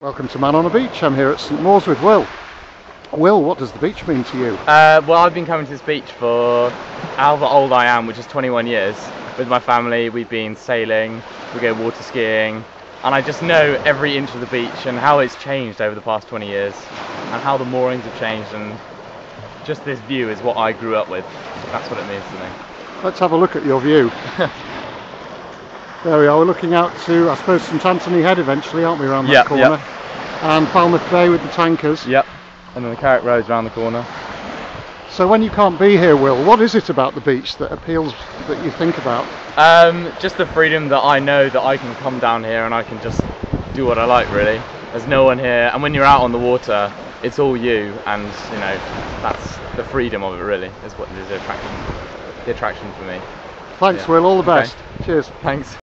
Welcome to Man on a Beach. I'm here at St Mawes with Will. Will, what does the beach mean to you? Uh, well, I've been coming to this beach for however old I am, which is 21 years. With my family, we've been sailing, we go water skiing, and I just know every inch of the beach and how it's changed over the past 20 years, and how the moorings have changed, and just this view is what I grew up with. That's what it means to me. Let's have a look at your view. there we are, we're looking out to, I suppose, St Anthony Head eventually, aren't we, around that Yep, corner? yep. And Falmouth Bay with the tankers. Yep. And then the Carrick Road's around the corner. So when you can't be here, Will, what is it about the beach that appeals, that you think about? Um, just the freedom that I know that I can come down here and I can just do what I like really. There's no one here and when you're out on the water it's all you and you know that's the freedom of it really is what is the attraction the attraction for me. Thanks, Yeah. Will, all the Okay. best. Cheers. Thanks.